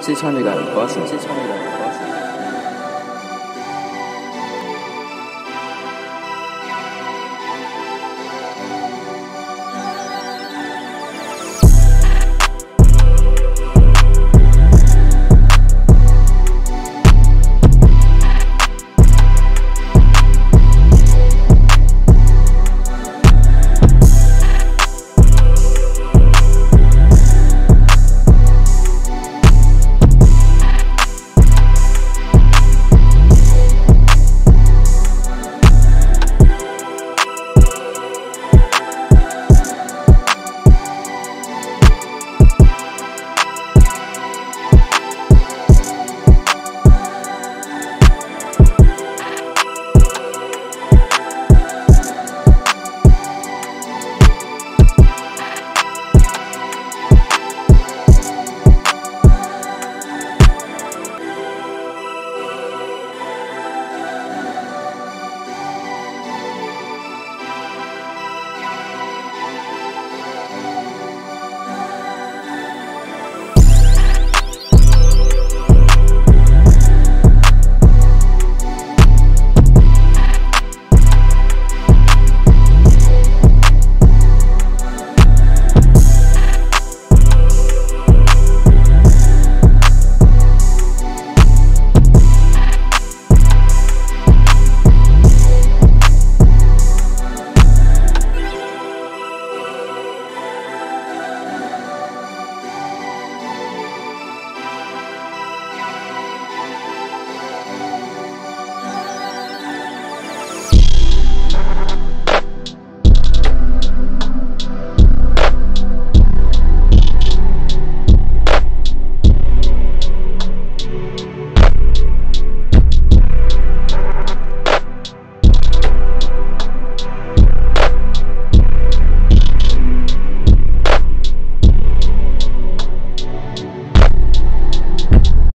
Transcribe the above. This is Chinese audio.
支撑这个保险，支这个。